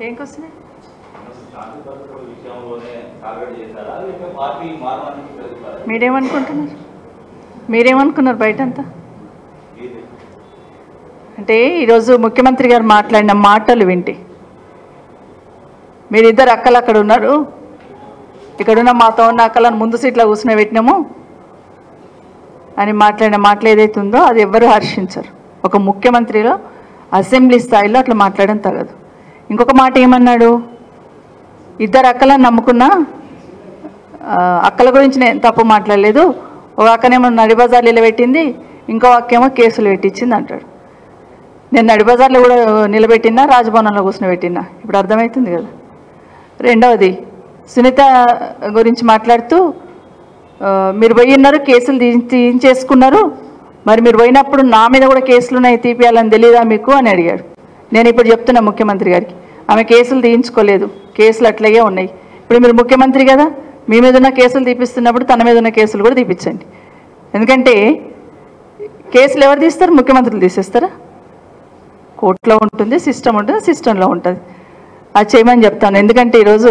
ఏం క్వశ్చన్ మీరేమనుకుంటున్నారు? మీరేమనుకున్నారు బయటంతా? అంటే ఈరోజు ముఖ్యమంత్రి గారు మాట్లాడిన మాటలు వింటి. మీరిద్దరు అక్కలు అక్కడ ఉన్నారు. ఇక్కడున్న మాతో ఉన్న అక్కలను ముందు సీట్లో కూర్చుని పెట్టినాము. అని మాట్లాడిన మాటలు ఏదైతే ఉందో అది ఎవ్వరూ హర్షించరు. ఒక ముఖ్యమంత్రిలో అసెంబ్లీ స్థాయిలో అట్లా మాట్లాడడం తగదు. ఇంకొక మాట ఏమన్నాడు? ఇద్దరు అక్కలను నమ్ముకున్నా అక్కల గురించి నేను తప్పు మాట్లాడలేదు. ఒక అక్కనేమో నడిబజార్లు నిలబెట్టింది ఇంకో అక్కేమో కేసులు పెట్టించింది అంటాడు. నేను నడిబజార్లో కూడా నిలబెట్టినా రాజభవనంలో కూర్చొని పెట్టినా ఇప్పుడు అర్థమవుతుంది కదా. రెండవది సునీత గురించి మాట్లాడుతూ మీరు పోయి ఉన్నారు కేసులు తీయించేసుకున్నారు. మరి మీరు పోయినప్పుడు నా మీద కూడా కేసులు ఉన్నాయి తీపియాలని తెలియదా మీకు? అని అడిగాడు. నేను ఇప్పుడు చెప్తున్నా ముఖ్యమంత్రి గారికి. ఆమె కేసులు తీయించుకోలేదు. కేసులు అట్లాగే ఉన్నాయి. ఇప్పుడు మీరు ముఖ్యమంత్రి కదా మీ మీద ఉన్న కేసులు తీపిస్తున్నప్పుడు తన మీద ఉన్న కేసులు కూడా తీపించండి ఎందుకంటే కేసులు ఎవరు తీస్తారు? ముఖ్యమంత్రులు తీసేస్తారా? కోర్టులో ఉంటుంది సిస్టమ్ ఉంటుంది సిస్టంలో ఉంటుంది. అది చేయమని చెప్తాను. ఎందుకంటే ఈరోజు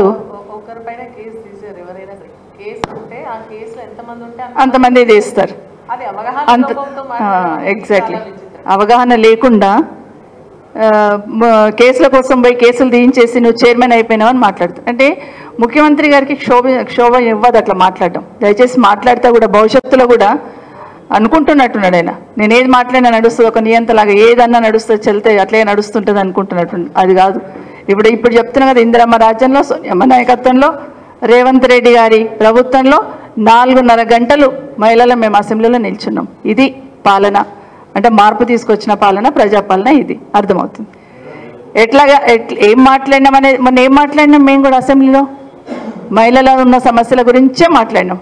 అంతమంది తీస్తారు. అంత ఎగ్జాక్ట్లీ. అవగాహన లేకుండా కేసుల కోసం పోయి కేసులు తీయించేసి నువ్వు చైర్మన్ అయిపోయినావు అని మాట్లాడుతావు అంటే ముఖ్యమంత్రి గారికి క్షోభ క్షోభ ఇవ్వదు అట్లా మాట్లాడడం దయచేసి మాట్లాడితే కూడా భవిష్యత్తులో కూడా అనుకుంటున్నట్టున్నాడు ఆయన. నేను ఏది మాట్లాడినా నడుస్తుంది ఒక నియంతలాగా ఏదన్నా నడుస్తుంది చెల్తే అట్లే నడుస్తుంటుంది అనుకుంటున్నట్టు అది కాదు. ఇప్పుడు ఇప్పుడు చెప్తున్నా కదా ఇందిరమ్మ రాజ్యంలో సోనియమ్మ నాయకత్వంలో రేవంత్ రెడ్డి గారి ప్రభుత్వంలో నాలుగున్నర గంటలు మహిళలు మేము అసెంబ్లీలో నిల్చున్నాం. ఇది పాలన. అంటే మార్పు తీసుకొచ్చిన పాలన ప్రజాపాలన ఇది. అర్థమవుతుంది. ఎట్లాగా ఏం మాట్లాడినాం అనేది మొన్న ఏం మాట్లాడినాం మేము కూడా అసెంబ్లీలో? మహిళల ఉన్న సమస్యల గురించే మాట్లాడినాం.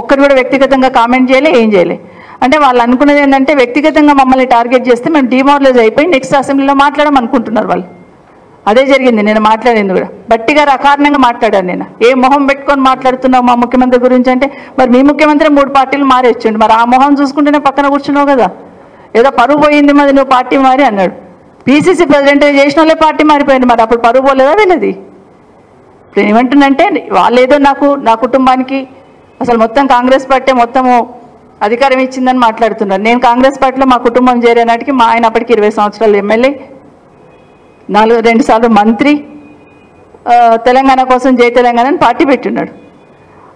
ఒక్కరు కూడా వ్యక్తిగతంగా కామెంట్ చేయలే ఏం చేయలే. అంటే వాళ్ళు అనుకున్నది ఏంటంటే వ్యక్తిగతంగా మమ్మల్ని టార్గెట్ చేస్తే మేము డిమారలైజ్ అయిపోయి నెక్స్ట్ అసెంబ్లీలో మాట్లాడమనుకుంటున్నారు వాళ్ళు. అదే జరిగింది నేను మాట్లాడింది కూడా. బట్టిగా అకారణంగా మాట్లాడాను నేను. ఏ మొహం పెట్టుకొని మాట్లాడుతున్నావు మా ముఖ్యమంత్రి గురించి అంటే మరి మీ ముఖ్యమంత్రి మూడు పార్టీలు మారేచ్చండి మరి ఆ మొహం చూసుకుంటేనే పక్కన కూర్చున్నావు కదా. ఏదో పరువు పోయింది మరి నువ్వు పార్టీ మారి అన్నాడు. పీసీసీ ప్రెసిడెంట్ చేసిన వాళ్ళే పార్టీ మారిపోయింది మరి అప్పుడు పరువు పోలేదా వీళ్ళది? ఇప్పుడు ఏమంటుందంటే వాళ్ళేదో నాకు నా కుటుంబానికి అసలు మొత్తం కాంగ్రెస్ పార్టీ మొత్తము అధికారం ఇచ్చిందని మాట్లాడుతున్నారు. నేను కాంగ్రెస్ పార్టీలో మా కుటుంబం చేరే నాటికి మా ఆయన అప్పటికి ఇరవై సంవత్సరాలు ఎమ్మెల్యే నాలుగు రెండు సార్లు మంత్రి తెలంగాణ కోసం జై తెలంగాణ అని పార్టీ పెట్టున్నాడు.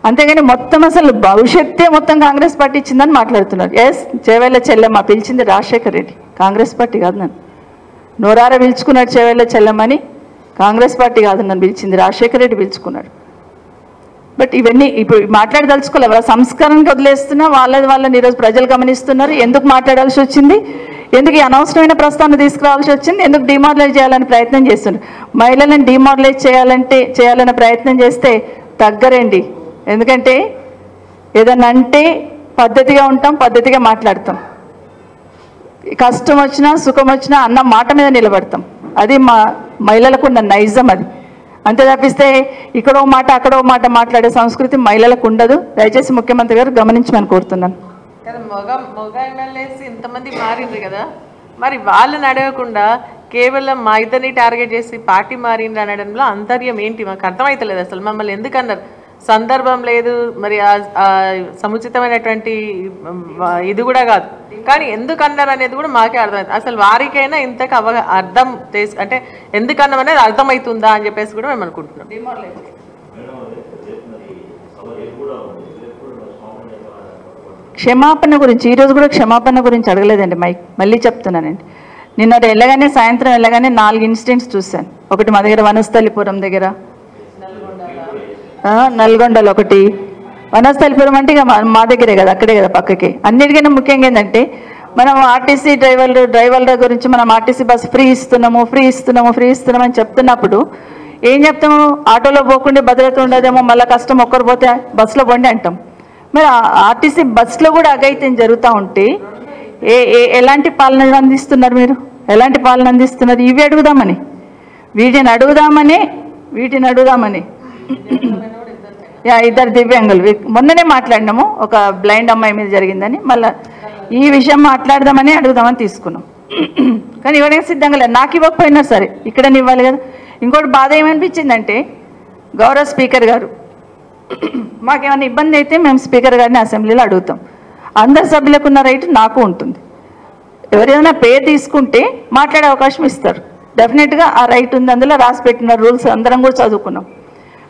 అంతేగాని మొత్తం అసలు భవిష్యత్తే మొత్తం కాంగ్రెస్ పార్టీ ఇచ్చిందని మాట్లాడుతున్నారు. ఎస్ చేవేళ్ళ చెల్లెమ్మ పిలిచింది రాజశేఖర్ రెడ్డి. కాంగ్రెస్ పార్టీ కాదు నన్ను. నోరార పిలుచుకున్నాడు చేవేళ్ళ చెల్లెమ్మని. కాంగ్రెస్ పార్టీ కాదు నన్ను పిలిచింది రాజశేఖర్ రెడ్డి పిలుచుకున్నాడు. బట్ ఇవన్నీ ఇప్పుడు మాట్లాడదలుచుకోవాలి. వాళ్ళ సంస్కరణకి వదిలేస్తున్నా వాళ్ళది వాళ్ళని ఈరోజు ప్రజలు గమనిస్తున్నారు. ఎందుకు మాట్లాడాల్సి వచ్చింది? ఎందుకు ఈ అనవసరమైన ప్రస్తావన తీసుకురావాల్సి వచ్చింది? ఎందుకు డిమారలైజ్ చేయాలని ప్రయత్నం చేస్తున్నారు? మహిళలను డిమారలైజ్ చేయాలంటే చేయాలనే ప్రయత్నం చేస్తే తగ్గరండి. ఎందుకంటే ఏదన్నా అంటే పద్ధతిగా ఉంటాం పద్ధతిగా మాట్లాడతాం. కష్టం వచ్చినా సుఖం వచ్చినా అన్న మాట మీద నిలబడతాం. అది మా మహిళలకు ఉన్న నైజం అది. అంతే తప్పిస్తే ఇక్కడో మాట అక్కడో మాట మాట్లాడే సంస్కృతి మహిళలకు ఉండదు దయచేసి ముఖ్యమంత్రి గారు గమనించమని కోరుతున్నాను. కదా మగ మగ ఎమ్మెల్యేస్ ఇంతమంది మారింది కదా. మరి వాళ్ళని అడగకుండా కేవలం మా ఇద్దరిని టార్గెట్ చేసి పార్టీ మారింది అనడంలో అంతర్యం ఏంటి? మాకు అర్థమైతలేదు అసలు. మమ్మల్ని ఎందుకన్నారు? సందర్భం లేదు మరి సముచితమైనటువంటి ఇది కూడా కాదు. కానీ ఎందుకు అన్నారు అనేది కూడా మాకే అర్థమైంది. అసలు వారికైనా ఇంతకు అవ అర్థం చేసి అంటే ఎందుకు అన్నం అనేది అర్థమవుతుందా అని చెప్పేసి కూడా మేము అనుకుంటున్నాం. క్షమాపణ గురించి ఈరోజు కూడా క్షమాపణ గురించి అడగలేదండి మైక్. మళ్ళీ చెప్తున్నానండి. నిన్న వెళ్ళగానే సాయంత్రం వెళ్ళగానే నాలుగు ఇన్సిడెంట్స్ చూశాను. ఒకటి మా దగ్గర వనస్థలిపురం దగ్గర నల్గొండలో ఒకటి. వనస్థలిపురం అంటే ఇక మా- దగ్గరే కదా అక్కడే కదా పక్కకి. అన్నిటికైనా ముఖ్యంగా ఏంటంటే మనం ఆర్టీసీ డ్రైవర్లు డ్రైవర్ల గురించి మనం ఆర్టీసీ బస్సు ఫ్రీ ఇస్తున్నాము ఫ్రీ ఇస్తున్నాము ఫ్రీ ఇస్తున్నామని చెప్తున్నప్పుడు ఏం చెప్తాము? ఆటోలో పోకుండా భద్రత ఉండదేమో మళ్ళీ కష్టం ఒక్కరు పోతే బస్సులో పోండి అంటాం. మరి ఆర్టీసీ బస్సులో కూడా అగైతే జరుగుతూ ఉంటే ఏ ఏ- ఎలాంటి పాలన అందిస్తున్నారు మీరు? ఎలాంటి పాలన అందిస్తున్నారు? ఇవి అడుగుదామని. వీటిని అడుగుదామని వీటిని అడుగుదామని. యా ఇద్దరు దివ్యాంగులు. మొన్ననే మాట్లాడినాము. ఒక బ్లైండ్ అమ్మాయి మీద జరిగిందని. మళ్ళీ ఈ విషయం మాట్లాడదామని అడుగుదామని తీసుకున్నాం. కానీ ఇవ్వడానికి సిద్ధంగా లేదు నాకు ఇవ్వకపోయినా సరే ఇక్కడనే ఇవ్వాలి కదా. ఇంకోటి బాధ ఏమనిపించిందంటే గౌరవ స్పీకర్ గారు మాకేమైనా ఇబ్బంది అయితే మేము స్పీకర్ గారిని అసెంబ్లీలో అడుగుతాం. అందరు సభ్యులకు ఉన్న రైట్ నాకు ఉంటుంది. ఎవరైనా పేరు తీసుకుంటే మాట్లాడే అవకాశం ఇస్తారు. డెఫినెట్గా ఆ రైట్ ఉంది. అందులో రాసి పెట్టిన రూల్స్ అందరం కూడా చదువుకున్నాం.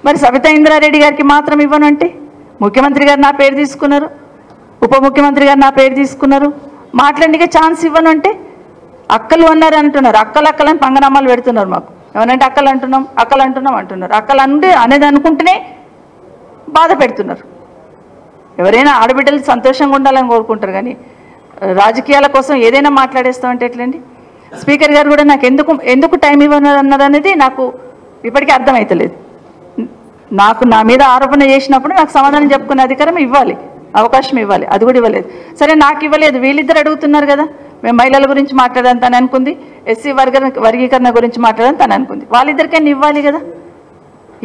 మరి సవితా ఇంద్రారెడ్డి గారికి మాత్రం ఇవ్వనంటే ముఖ్యమంత్రి గారు నా పేరు తీసుకున్నారు ఉప ముఖ్యమంత్రి గారు నా పేరు తీసుకున్నారు. మాట్లాడికే ఛాన్స్ ఇవ్వను అంటే అక్కలు అన్నారు అంటున్నారు. అక్కలు అక్కలని పంగనామాలు పెడుతున్నారు మాకు. ఏమనంటే అక్కలు అంటున్నాం అక్కలు అంటున్నాం అంటున్నారు. అక్కలు అంటే అనేది అనుకుంటేనే బాధ పెడుతున్నారు. ఎవరైనా ఆడబిడ్డలు సంతోషంగా ఉండాలని కోరుకుంటారు కానీ రాజకీయాల కోసం ఏదైనా మాట్లాడేస్తామంటే ఎట్లండి? స్పీకర్ గారు కూడా నాకు ఎందుకు ఎందుకు టైం ఇవ్వను అన్నారు అనేది నాకు ఇప్పటికీ అర్థమవుతలేదు నాకు నా మీద ఆరోపణ చేసినప్పుడు నాకు సమాధానం చెప్పుకునే అధికారం ఇవ్వాలి అవకాశం ఇవ్వాలి అది కూడా ఇవ్వలేదు. సరే నాకు ఇవ్వలేదు వీళ్ళిద్దరు అడుగుతున్నారు కదా. మేము మహిళల గురించి మాట్లాడని తను అనుకుంది ఎస్సీ వర్గ వర్గీకరణ గురించి మాట్లాడని తను అనుకుంది. వాళ్ళిద్దరికైనా ఇవ్వాలి కదా.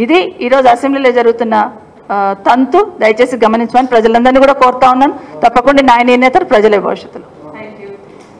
ఇది ఈరోజు అసెంబ్లీలో జరుగుతున్న తంతు దయచేసి గమనించమని ప్రజలందరినీ కూడా కోరుతా ఉన్నాను. తప్పకుండా న్యాయ నిర్ణేతలు ప్రజలే భవిష్యత్తులో.